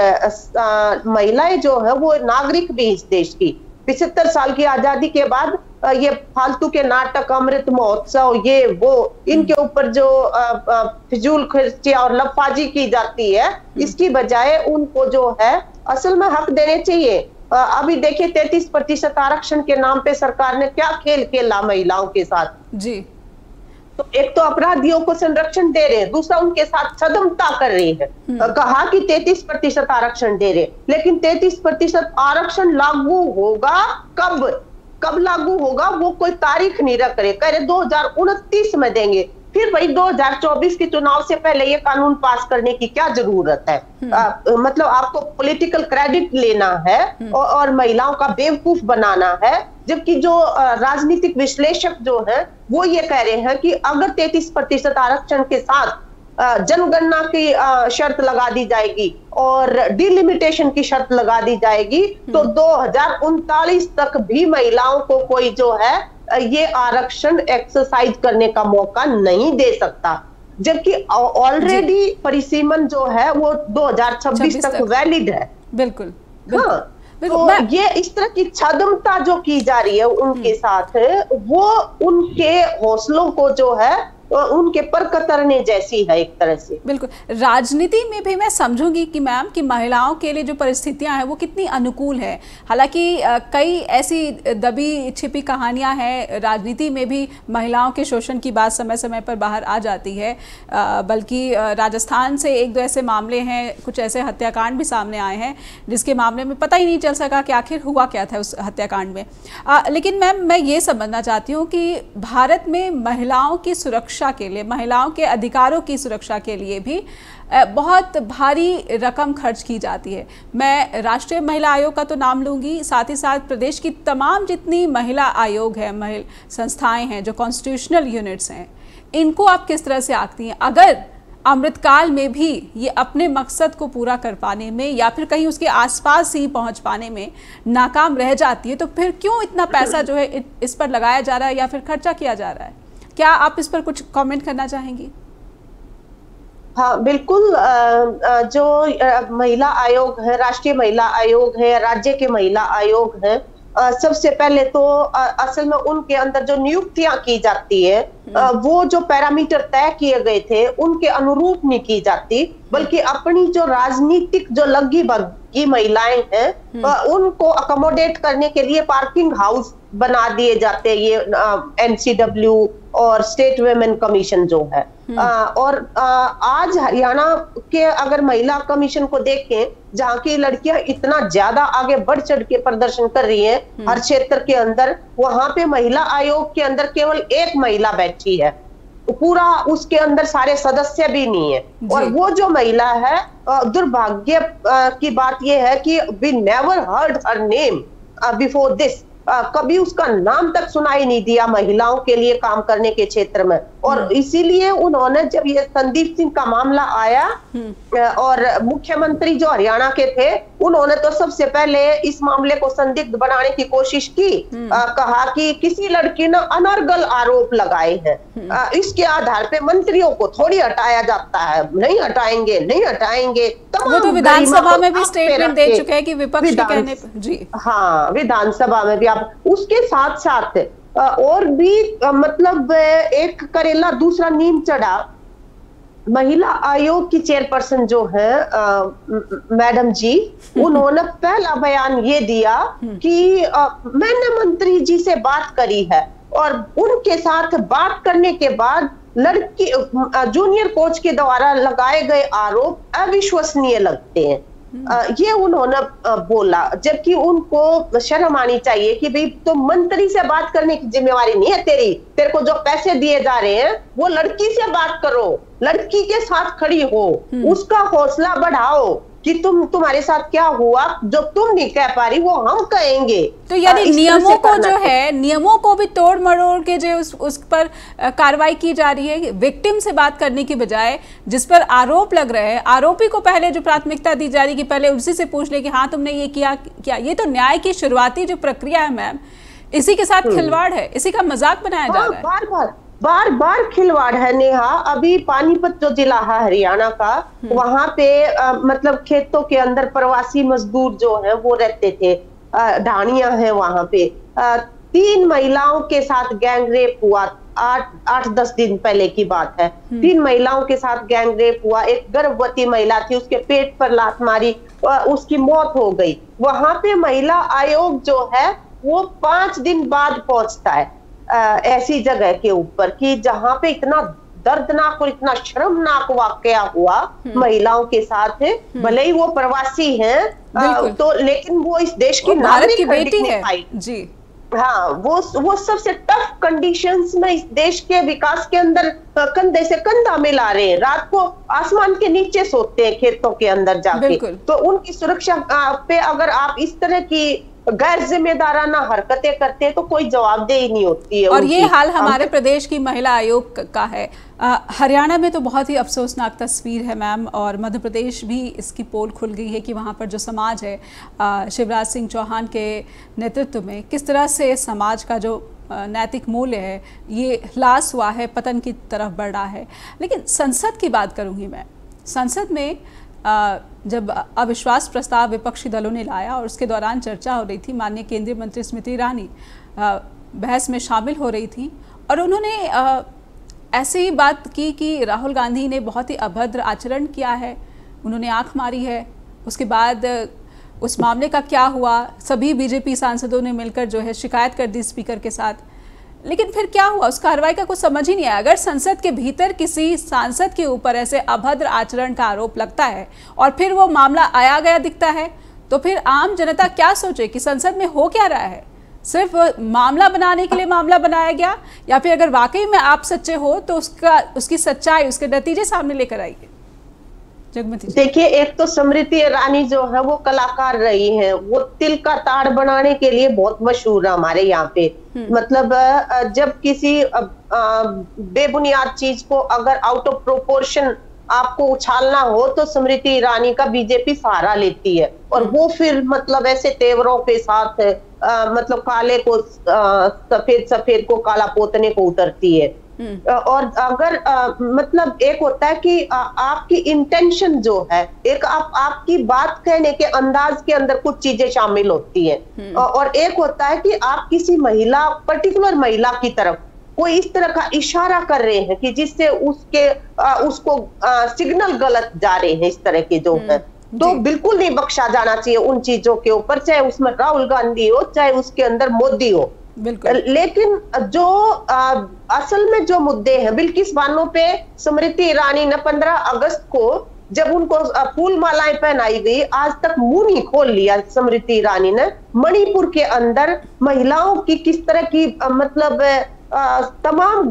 B: महिलाएँ जो है वो नागरिक भी इस देश की पिछहत्तर साल की आज़ादी के बाद ये फालतू के नाटक अमृत महोत्सव ये वो इनके ऊपर जो फिजूल खर्चिया और लफाजी की जाती है हम्म। इसकी बजाय उनको जो है असल में हक देने चाहिए। अभी देखिए तैतीस प्रतिशत आरक्षण के नाम पे सरकार ने क्या खेल खेला महिलाओं के साथ? जी। तो एक तो अपराधियों को संरक्षण दे रहे हैं दूसरा उनके साथ सदमता कर रही है। हम्म। कहा कि 33 प्रतिशत आरक्षण दे रहे लेकिन 33 प्रतिशत आरक्षण लागू होगा कब? कब लागू होगा वो कोई तारीख नहीं रख रहे कह रहे दो हज़ार उनतीस में देंगे फिर भाई 2024 के चुनाव से पहले ये कानून पास करने की क्या ज़रूरत है
A: हम्म।
B: आ, मतलब आपको पॉलिटिकल क्रेडिट लेना है
A: हम्म।
B: और, और महिलाओं का बेवकूफ़ बनाना है जबकि जो राजनीतिक विश्लेषक जो है वो ये कह रहे हैं कि अगर 33 प्रतिशत आरक्षण के साथ जनगणना की शर्त लगा दी जाएगी और डिलिमिटेशन की शर्त लगा दी जाएगी तो हम्म। दो तक भी महिलाओं को कोई जो है ये आरक्षण एक्सरसाइज करने का मौका नहीं दे सकता जबकि ऑलरेडी परिसीमन जो है वो 2026 तक, तक वैलिड है
A: बिल्कुल,
B: बिल्कुल। हाँ तो ये इस तरह की छदमता जो की जा रही है उनके हम्म। साथ वो उनके हौसलों को जो है उनके पर कतरने जैसी है एक तरह से।
A: बिल्कुल। राजनीति में भी मैं समझूँगी कि मैम कि महिलाओं के लिए जो परिस्थितियाँ हैं वो कितनी अनुकूल है। हालाँकि कई ऐसी दबी छिपी कहानियाँ हैं राजनीति में भी महिलाओं के शोषण की बात समय समय पर बाहर आ जाती है। बल्कि राजस्थान से एक दो ऐसे मामले हैं कुछ ऐसे हत्याकांड भी सामने आए हैं जिसके मामले में पता ही नहीं चल सका कि आखिर हुआ क्या था उस हत्याकांड में। आ, लेकिन मैम मैं ये समझना चाहती हूँ कि भारत में महिलाओं की सुरक्षा सुरक्षा के लिए, महिलाओं के अधिकारों की सुरक्षा के लिए भी बहुत भारी रकम खर्च की जाती है। मैं राष्ट्रीय महिला आयोग का तो नाम लूँगी, साथ ही साथ प्रदेश की तमाम जितनी महिला आयोग है महिला संस्थाएँ हैं, जो कॉन्स्टिट्यूशनल यूनिट्स हैं, इनको आप किस तरह से आखती हैं? अगर अमृतकाल में भी ये अपने मकसद को पूरा कर पाने में या फिर कहीं उसके आसपास ही पहुँच पाने में नाकाम रह जाती है तो फिर क्यों इतना पैसा जो है इस पर लगाया जा रहा है या फिर खर्चा किया जा रहा है? क्या आप इस पर कुछ कमेंट करना चाहेंगी
B: हाँ बिल्कुल जो महिला आयोग है, राष्ट्रीय महिला आयोग है, राज्य के महिला आयोग है सबसे पहले तो असल में उनके अंदर जो नियुक्तियाँ की जाती है। वो जो पैरामीटर तय किए गए थे उनके अनुरूप नहीं की जाती बल्कि अपनी जो राजनीतिक जो लगी वर्ग की महिलाएँ हैं हम्म। उनको अकोमोडेट करने के लिए पार्किंग हाउस बना दिए जाते हैं ये एनसीडब्ल्यू और स्टेट वेमेन कमीशन जो है हम्म। आ, और आ, आज हरियाणा के अगर महिला कमीशन को देखें जहाँ की लड़कियाँ इतना ज़्यादा आगे बढ़ चढ़ के प्रदर्शन कर रही हैं हम्म। हर क्षेत्र के अंदर वहाँ पे महिला आयोग के अंदर केवल एक महिला बैठी है। पूरा उसके अंदर सारे सदस्य भी नहीं है। और वो जो महिला है दुर्भाग्य की बात ये है कि we never heard her name before this कभी उसका नाम तक सुनाई नहीं दिया महिलाओं के लिए काम करने के क्षेत्र में। और हम्म। इसीलिए उन्होंने जब ये संदीप सिंह का मामला आया हम्म। और मुख्यमंत्री जो हरियाणा के थे उन्होंने तो सबसे पहले इस मामले को संदिग्ध बनाने की कोशिश की हम्म। आ, कहा कि किसी लड़की ने अनर्गल आरोप लगाए हैं आ, इसके आधार पे मंत्रियों को थोड़ी हटाया जाता है नहीं हटाएँगे नहीं हटाएँगे
A: वो तो विधानसभा में भी स्टेटमेंट दे चुके हैं कि विपक्ष के कहने जी
B: हाँ विधानसभा में भी आप उसके साथ साथ और भी मतलब एक करेला दूसरा नीम चढ़ा महिला आयोग की चेयरपर्सन जो है आ, मैडम जी *laughs* उन्होंने पहला बयान ये दिया हम्म। कि आ, मैंने मंत्री जी से बात करी है और उनके साथ बात करने के बाद लड़की जूनियर कोच के द्वारा लगाए गए आरोप अविश्वसनीय लगते हैं ये उन्होंने बोला जबकि उनको शर्म आनी चाहिए कि भाई तो मंत्री से बात करने की जिम्मेवारी नहीं है तेरी। तेरे को जो पैसे दिए जा रहे हैं वो लड़की से बात करो। लड़की के साथ खड़ी हो। हम्म। उसका हौसला बढ़ाओ। कि तुम तुम्हारे साथ क्या हुआ? जो तुम नहीं कह पा रही वो हम कहेंगे।
A: तो यानी नियमों को जो है नियमों को भी तोड़ मरोड़ के जो उस, उस पर कार्रवाई की जा रही है विक्टिम से बात करने की बजाय जिस पर आरोप लग रहे हैं आरोपी को पहले जो प्राथमिकता दी जा रही कि पहले उसी से पूछ ले कि हाँ तुमने ये किया क्या? ये तो न्याय की शुरुआती जो प्रक्रिया है मैम इसी के साथ हम्म। खिलवाड़ है इसी का मज़ाक बनाया जा हाँ, रहा है।
B: बार बार बार बार खिलवाड़ है नेहा। अभी पानीपत जो जिला है हरियाणा का हम्म। वहाँ पे आ, मतलब खेतों के अंदर प्रवासी मजदूर जो है वो रहते थे। ढाणिया है वहाँ पे। आ, तीन महिलाओं के साथ गैंग रेप हुआ। आठ आठ दस दिन पहले की बात है। हम्म। तीन महिलाओं के साथ गैंग रेप हुआ। एक गर्भवती महिला थी उसके पेट पर लात मारी उसकी मौत हो गई। वहाँ पे महिला आयोग जो है वो पाँच दिन बाद पहुँचता है। ऐसी जगह के ऊपर कि जहाँ पे इतना दर्दनाक और इतना शर्मनाक वाकया हुआ हम्म। महिलाओं के साथ हम्म। भले ही वो प्रवासी हैं तो लेकिन वो इस देश की
A: भारत की बेटी है। जी।
B: हाँ वो वो सबसे टफ कंडीशंस में इस देश के विकास के अंदर कंधे से कंधा मिला रहे हैं। रात को आसमान के नीचे सोते हैं खेतों के अंदर जाके। तो उनकी सुरक्षा पे अगर आप इस तरह की गैर जिम्मेदाराना हरकतें करते हैं तो कोई जवाबदेही नहीं होती है
A: और ये हाल हमारे प्रदेश की महिला आयोग का है। हरियाणा में तो बहुत ही अफसोसनाक तस्वीर है मैम और मध्य प्रदेश भी इसकी पोल खुल गई है कि वहाँ पर जो समाज है शिवराज सिंह चौहान के नेतृत्व में किस तरह से समाज का जो नैतिक मूल्य है ये ह्लास हुआ है पतन की तरफ़ बढ़ रहा है। लेकिन संसद की बात करूँगी मैं संसद में जब अविश्वास प्रस्ताव विपक्षी दलों ने लाया और उसके दौरान चर्चा हो रही थी, माननीय केंद्रीय मंत्री स्मृति ईरानी बहस में शामिल हो रही थी और उन्होंने ऐसे ही बात की कि राहुल गांधी ने बहुत ही अभद्र आचरण किया है, उन्होंने आँख मारी है, उसके बाद, उस मामले का क्या हुआ, सभी बीजेपी सांसदों ने मिलकर जो है शिकायत कर दी स्पीकर के साथ। लेकिन फिर क्या हुआ? उस कार्रवाई का कुछ समझ ही नहीं आया। अगर संसद के भीतर किसी सांसद के ऊपर ऐसे अभद्र आचरण का आरोप लगता है और फिर वो मामला आया गया दिखता है तो फिर आम जनता क्या सोचे कि संसद में हो क्या रहा है? सिर्फ़ मामला बनाने के लिए मामला बनाया गया या फिर अगर वाकई में आप सच्चे हो तो उसका, उसकी सच्चाई, उसके नतीजे सामने लेकर आइए।
B: देखिए एक तो समृति ईरानी जो है वो कलाकार रही है वो तिल का ताड़ बनाने के लिए बहुत मशहूर है हमारे यहाँ पे हम्म। मतलब जब किसी बेबुनियाद चीज़ को अगर आउट ऑफ़ प्रोपोर्शन आपको उछालना हो तो स्मृति ईरानी का बीजेपी सहारा लेती है और वो फिर मतलब ऐसे तेवरों के साथ आ, मतलब काले को सफ़ेद सफ़ेद को काला पोतने को उतरती है। और अगर आ, मतलब एक होता है कि आ, आपकी इंटेंशन जो है एक आप आपकी बात कहने के अंदाज के अंदर कुछ चीज़ें शामिल होती है। हम्म। और एक होता है कि आप किसी महिला पर्टिकुलर महिला की तरफ़ कोई इस तरह का इशारा कर रहे हैं कि जिससे उसके आ, उसको आ, सिग्नल गलत जा रहे हैं इस तरह के जो हम्म, है। तो बिल्कुल नहीं बख्शा जाना चाहिए उन चीज़ों के ऊपर चाहे उसमें राहुल गांधी हो चाहे उसके अंदर मोदी हो। लेकिन जो आ, असल में जो मुद्दे हैं बिल्किस बानो पे स्मृति ईरानी ने पंद्रह अगस्त को जब उनको फूल मालाएँ पहनाई गई आज तक मुँह नहीं खोल लिया स्मृति ईरानी ने। मणिपुर के अंदर महिलाओं की किस तरह की मतलब तमाम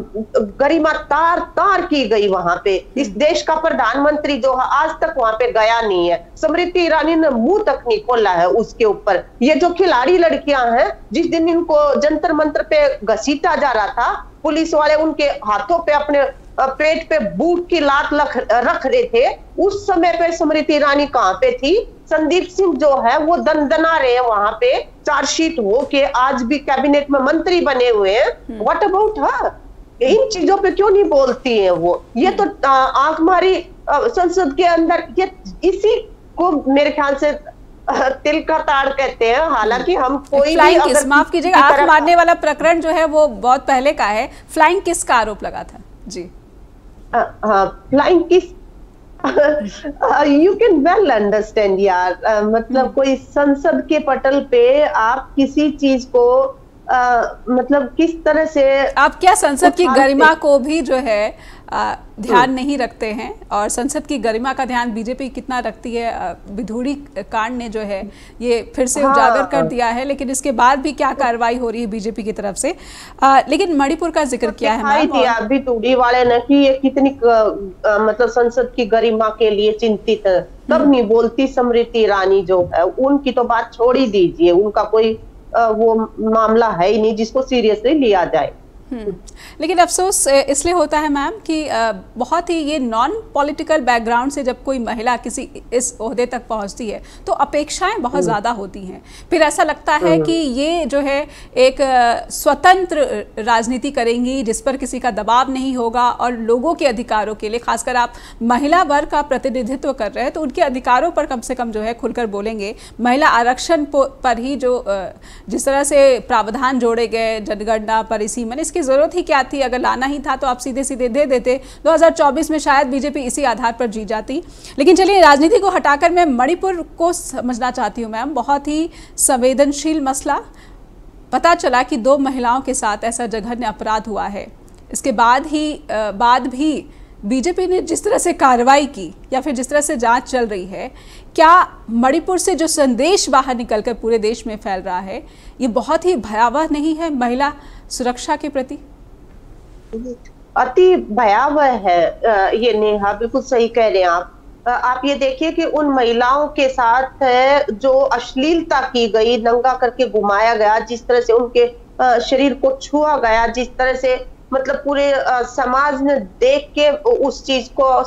B: गरिमा तार तार की गई वहाँ पे। इस हम्म। देश का प्रधानमंत्री जो है आज तक वहाँ पे गया नहीं है। स्मृति ईरानी ने मुँह तक नहीं खोला है उसके ऊपर। ये जो खिलाड़ी लड़कियाँ हैं जिस दिन इनको जंतर मंत्र पे घसीटा जा रहा था पुलिस वाले उनके हाथों पे अपने पेट पे बूट की लात रख रहे थे उस समय पे स्मृति ईरानी कहाँ पे थी? संदीप सिंह जो है वो दंदना रहे हैं वहाँ पे चार्जशीट हो के आज भी कैबिनेट में मंत्री बने हुए हैं। व्हाट अबाउट हर इन चीज़ों पे क्यों नहीं बोलती हैं वो? ये तो आँख मारी संसद के अंदर ये इसी को मेरे ख्याल से तिल का ताड़ कहते हैं। हालाँकि हम कोई
A: फ्लाइंग किस माफ़ कीजिएगा आँख मारने वाला प्रकरण जो है वो बहुत पहले का है। फ्लाइंग किस का आरोप लगा था। जी।
B: हाँ flying kiss you can well understand यार uh, मतलब hmm. कोई संसद के पटल पे आप किसी चीज़ को uh, मतलब किस तरह से
A: आप क्या संसद की गरिमा को भी जो है ध्यान हम्म। नहीं रखते हैं और संसद की गरिमा का ध्यान बीजेपी कितना रखती है विधूड़ी कांड ने जो है ये फिर से हाँ, उजागर कर दिया है लेकिन इसके बाद भी क्या कार्रवाई हो रही है बीजेपी की तरफ़ से आ, लेकिन मणिपुर का ज़िक्र तो किया है
B: दिया विधूड़ी वाले ने कि ये कितनी मतलब संसद की गरिमा के लिए चिंतित है तब हम्म। नहीं बोलती समृति ईरानी जो है उनकी तो बात छोड़ ही दीजिए उनका कोई वो मामला है ही नहीं जिसको सीरियसली लिया जाए।
A: लेकिन अफसोस इसलिए होता है मैम कि बहुत ही ये नॉन पॉलिटिकल बैकग्राउंड से जब कोई महिला किसी इस अहदे तक पहुँचती है तो अपेक्षाएँ बहुत हम्म। ज़्यादा होती हैं फिर ऐसा लगता है हम्म। कि ये जो है एक स्वतंत्र राजनीति करेंगी जिस पर किसी का दबाव नहीं होगा और लोगों के अधिकारों के लिए खासकर आप महिला वर्ग का प्रतिनिधित्व कर रहे हैं तो उनके अधिकारों पर कम से कम जो है खुलकर बोलेंगे महिला आरक्षण पर ही जो जिस तरह से प्रावधान जोड़े गए जनगणना परिसीमन इसके की ज़रूरत ही क्या थी? अगर लाना ही था तो आप सीधे सीधे दे देते 2024 में शायद बीजेपी इसी आधार पर जीत जाती। लेकिन चलिए, राजनीति को हटाकर मैं मणिपुर को समझना चाहती हूँ, मैम। बहुत ही संवेदनशील मसला। पता चला कि दो महिलाओं के साथ ऐसा जघन्य अपराध हुआ है। इसके बाद ही बाद भी बीजेपी ने जिस तरह से कार्रवाई की या फिर जिस तरह से जाँच चल रही है क्या मणिपुर से जो संदेश बाहर निकलकर पूरे देश में फैल रहा है, ये बहुत ही भयावह नहीं है महिला सुरक्षा के प्रति?
B: अति भयावह है ये नेहा, बिल्कुल सही कह रहे हैं आप। आप ये देखिए कि उन महिलाओं के साथ है जो अश्लीलता की गई, नंगा करके घुमाया गया, जिस तरह से उनके शरीर को छुआ गया, जिस तरह से मतलब पूरे समाज ने देख के उस चीज़ को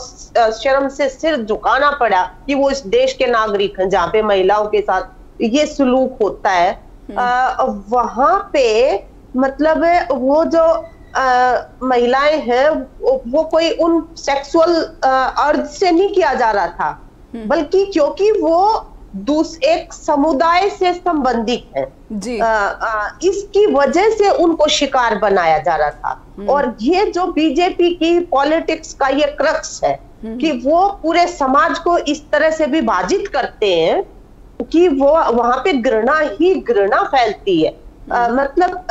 B: शर्म से सिर झुकाना पड़ा कि वो इस देश के नागरिक हैं जहाँ पे महिलाओं के साथ ये सुलूक होता है हम्म। वहाँ पे मतलब वो जो महिलाएँ हैं वो कोई उन सेक्सुअल अर्ज़ से नहीं किया जा रहा था हम्म। बल्कि क्योंकि वो दूस एक समुदाय से संबंधित है जी। आ, आ, इसकी वजह से उनको शिकार बनाया जा रहा था हम्म। और ये जो बीजेपी की पॉलिटिक्स का ये क्रक्स है हम्म। कि वो पूरे समाज को इस तरह से भी विभाजित करते हैं कि वो वहाँ पे घृणा ही घृणा फैलती है आ, मतलब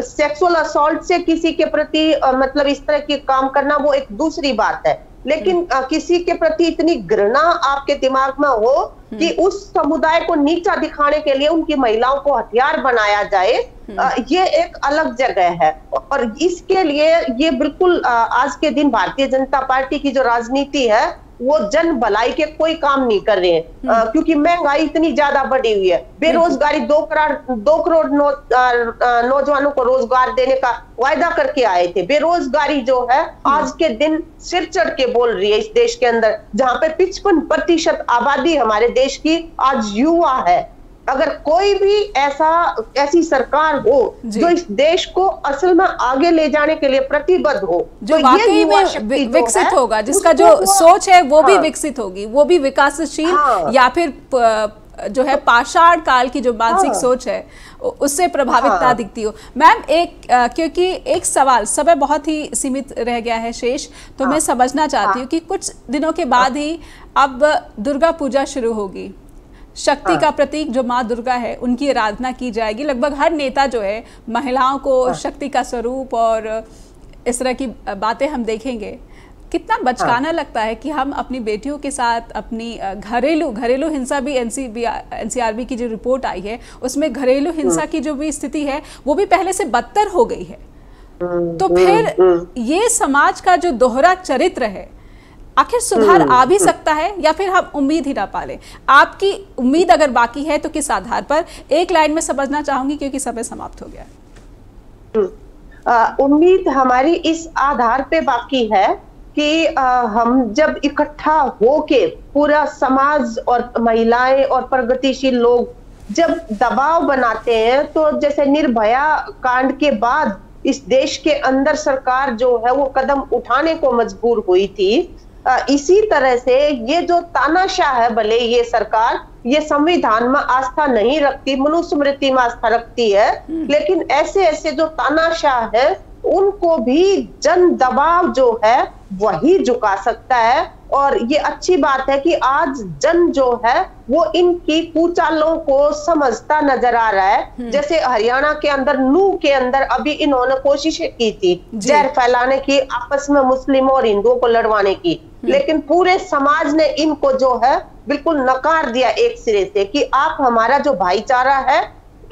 B: सेक्सुअल असॉल्ट से किसी के प्रति आ, मतलब इस तरह की काम करना वो एक दूसरी बात है लेकिन आ, किसी के प्रति इतनी घृणा आपके दिमाग में हो कि हम्म। उस समुदाय को नीचा दिखाने के लिए उनकी महिलाओं को हथियार बनाया जाए आ, ये एक अलग जगह है। और इसके लिए ये बिल्कुल आज के दिन भारतीय जनता पार्टी की जो राजनीति है वो जन भलाई के कोई काम नहीं कर रहे हैं। आ, क्योंकि महँगाई इतनी ज़्यादा बढ़ी हुई है। बेरोजगारी दो करोड़ दो करोड़ नौ, नौजवानों को रोज़गार देने का वायदा करके आए थे। बेरोजगारी जो है हम्म। आज के दिन सिर चढ़ के बोल रही है इस देश के अंदर जहाँ पे पिचपन प्रतिशत आबादी हमारे देश की आज युवा है। अगर कोई भी ऐसा ऐसी सरकार हो जो। इस देश को असल में आगे ले जाने के लिए प्रतिबद्ध हो
A: जो तो वाकई में विकसित होगा जिसका जो सोच है वो हाँ, भी विकसित होगी वो भी विकासशील हाँ, या फिर जो है पाषाण काल की जो मानसिक हाँ, सोच है उससे प्रभावितता हाँ, दिखती हो। मैम एक आ, क्योंकि एक सवाल समय बहुत ही सीमित रह गया है शेष तो हाँ, मैं समझना चाहती हूँ। हाँ, कि कुछ दिनों के बाद ही अब दुर्गा पूजा शुरू होगी। शक्ति हाँ। का प्रतीक जो माँ दुर्गा है उनकी आराधना की जाएगी। लगभग हर नेता जो है महिलाओं को हाँ। शक्ति का स्वरूप और इस तरह की बातें हम देखेंगे। कितना बचकाना हाँ। लगता है कि हम अपनी बेटियों के साथ अपनी घरेलू घरेलू हिंसा भी एनसीबी एनसीआरबी की जो रिपोर्ट आई है उसमें घरेलू हिंसा की जो भी स्थिति है वो भी पहले से बदतर हो गई है। तो फिर ये समाज का जो दोहरा चरित्र है आखिर सुधार हम्म, आ भी हम्म। सकता है या फिर हम उम्मीद ही ना पाले आपकी उम्मीद अगर बाकी है तो किस आधार पर एक लाइन में समझना चाहूँगी क्योंकि समय समाप्त हो गया
B: हम्म। उम्मीद हमारी इस आधार पे बाकी है कि आ, हम जब इकट्ठा होके पूरा समाज और महिलाएँ और प्रगतिशील लोग जब दबाव बनाते हैं तो जैसे निर्भया कांड के बाद इस देश के अंदर सरकार जो है वो कदम उठाने को मजबूर हुई थी इसी तरह से ये जो तानाशाह है भले ये सरकार ये संविधान में आस्था नहीं रखती मनुस्मृति में आस्था रखती है हम्म। लेकिन ऐसे ऐसे जो तानाशाह है उनको भी जन दबाव जो है वही झुका सकता है और ये अच्छी बात है कि आज जन जो है वो इनकी कुचालों को समझता नज़र आ रहा है हम्म। जैसे हरियाणा के अंदर नू के अंदर अभी इन्होंने कोशिशें की थी जहर फैलाने की आपस में मुस्लिमों और हिंदुओं को लड़वाने की हम्म। लेकिन पूरे समाज ने इनको जो है बिल्कुल नकार दिया एक सिरे से कि आप हमारा जो भाईचारा है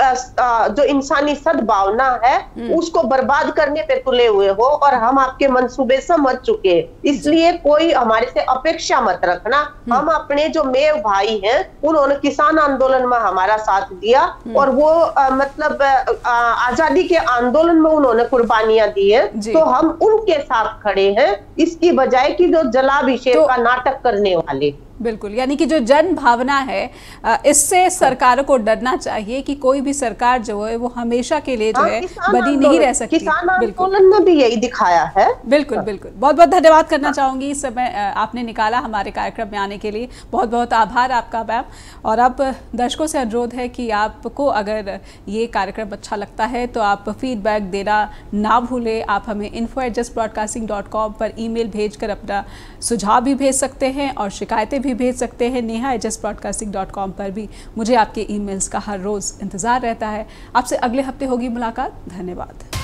B: जो इंसानी सद्भावना है हम्म। उसको बर्बाद करने पे तुले हुए हो और हम आपके मंसूबे समझ चुके हैं इसलिए कोई हमारे से अपेक्षा मत रखना हम्म। हम अपने जो मेव भाई हैं उन्होंने किसान आंदोलन में हमारा साथ दिया हम्म। और वो आ, मतलब आज़ादी के आंदोलन में उन्होंने कुर्बानियाँ दी है तो हम उनके साथ खड़े हैं इसकी बजाय की जो जलाभिषेक तो, का नाटक करने वाले
A: बिल्कुल यानी कि जो जन भावना है इससे सरकारों को डरना चाहिए कि कोई भी सरकार जो है वो हमेशा के लिए जो हाँ, है बनी नहीं रह सकती।
B: किसान आंदोलन ने भी यही दिखाया है।
A: बिल्कुल बिल्कुल। बहुत बहुत धन्यवाद करना चाहूँगी इस समय आपने निकाला हमारे कार्यक्रम में आने के लिए। बहुत बहुत आभार आपका मैम। और अब दर्शकों से अनुरोध है कि आपको अगर ये कार्यक्रम अच्छा लगता है तो आप फीडबैक देना ना भूलें। आप हमें इन्फो ब्रॉडकास्टिंग डॉट कॉम पर ईमेल भेजकर अपना सुझाव भी भेज सकते हैं और शिकायतें भी भेज सकते हैं। Neha H S broadcasting dot com पर भी मुझे आपके ईमेल्स का हर रोज़ इंतज़ार रहता है। आपसे अगले हफ़्ते होगी मुलाकात। धन्यवाद।